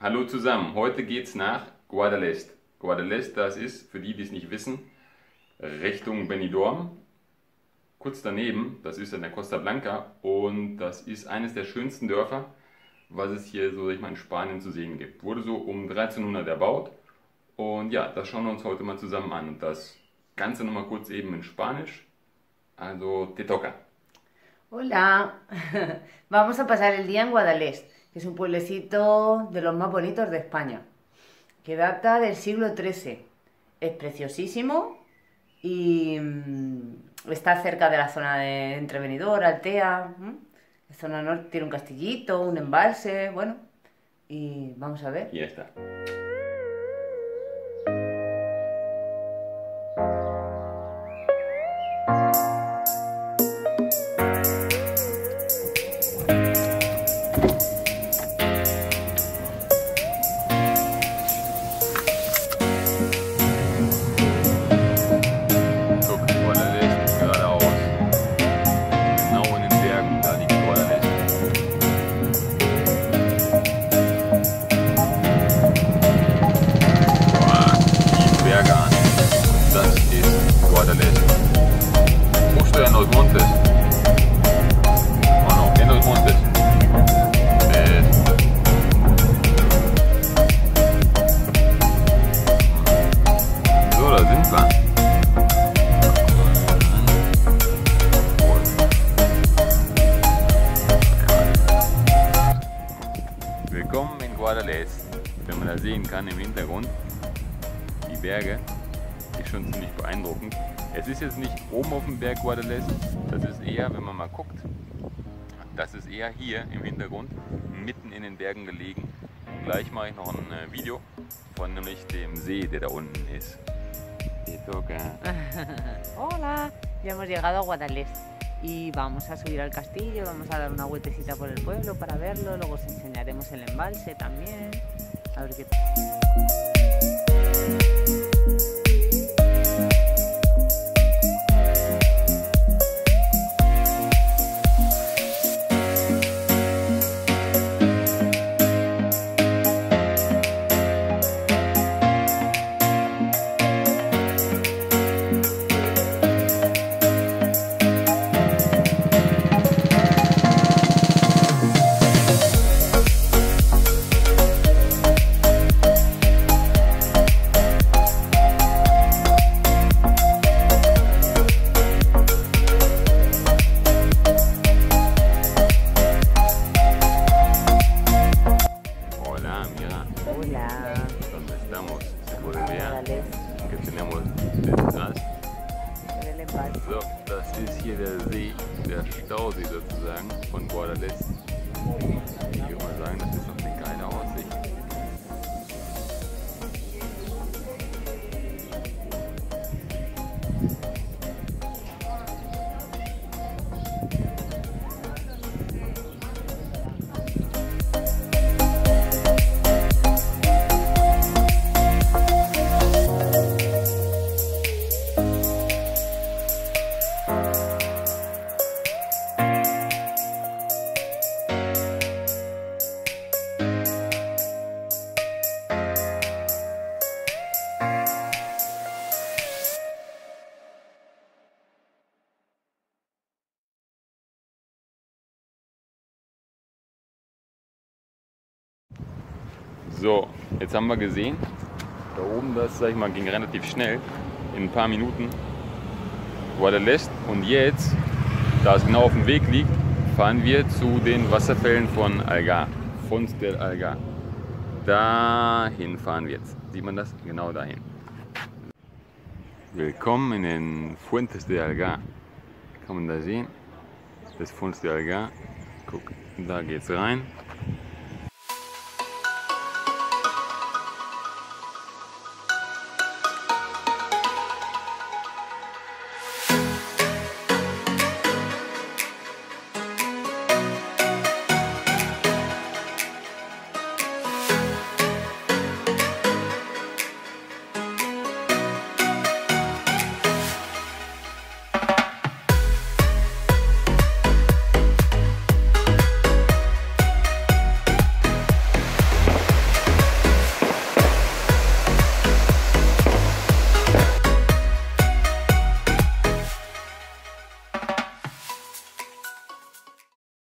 Hallo zusammen, heute geht's nach Guadalest. Guadalest, das ist, für die, die es nicht wissen, Richtung Benidorm. Kurz daneben, das ist in der Costa Blanca und das ist eines der schönsten Dörfer, was es hier so ich mal, in Spanien zu sehen gibt. Wurde so um 1300 erbaut und ja, das schauen wir uns heute mal zusammen an. Und das Ganze nochmal kurz eben in Spanisch. Also, te toca. Hola, vamos a pasar el día en Guadalest, es un pueblecito de los más bonitos de España, que data del siglo XIII. Es preciosísimo y mm, está cerca de la zona de entre Benidorm, Altea. La zona norte tiene un castillito, un embalse, bueno, y vamos a ver. Y ya está. Sehen kann im Hintergrund, die Berge, ist schon ziemlich beeindruckend. Es ist jetzt nicht oben auf dem Berg Guadalest, das ist eher, wenn man mal guckt, das ist eher hier im Hintergrund, mitten in den Bergen gelegen. Gleich mache ich noch ein äh, Video von nämlich dem See, der da unten ist. Hola, ya hemos llegado a Guadalest y vamos a subir al castillo, vamos a dar una vueltecita por el pueblo para verlo, luego os enseñaremos el embalse también. A detrás. por el embalse. So, das ist hier der See, der Stausee sozusagen von Guadalest. Ich würde mal sagen, das ist doch So, jetzt haben wir gesehen, da oben, das sag ich mal, ging relativ schnell, in ein paar Minuten, Guadalest. Und jetzt, da es genau auf dem Weg liegt, fahren wir zu den Wasserfällen von Algar, Fons del Algar. Dahin fahren wir jetzt. Sieht man das? Genau dahin. Willkommen in den Fuentes de Algar. Kann man da sehen? Das Fons de Algar. Guck, da geht's rein.